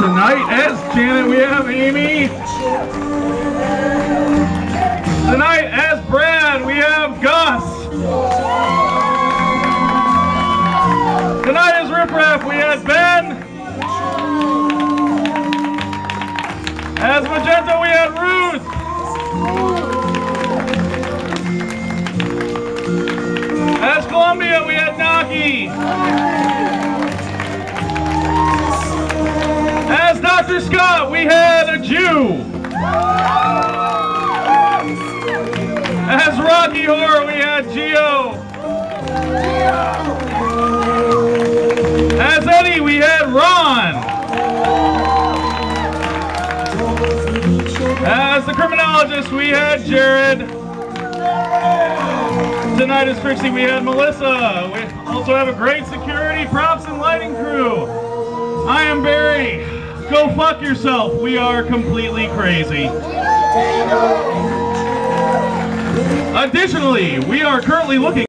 Tonight as Janet, we have Amy. Tonight as Brad, we have Gus. Tonight as Riff Raff, we had Ben. As Magenta, we had Ruth. As Columbia, we had Naki. As Scott, we had a Jew. As Rocky Horror, we had Geo. As Eddie, we had Ron. As the criminologist, we had Jared. Tonight as Trixie, we had Melissa. We also have a great security, props, and lighting crew. Go fuck yourself. We are completely crazy. Additionally, we are currently looking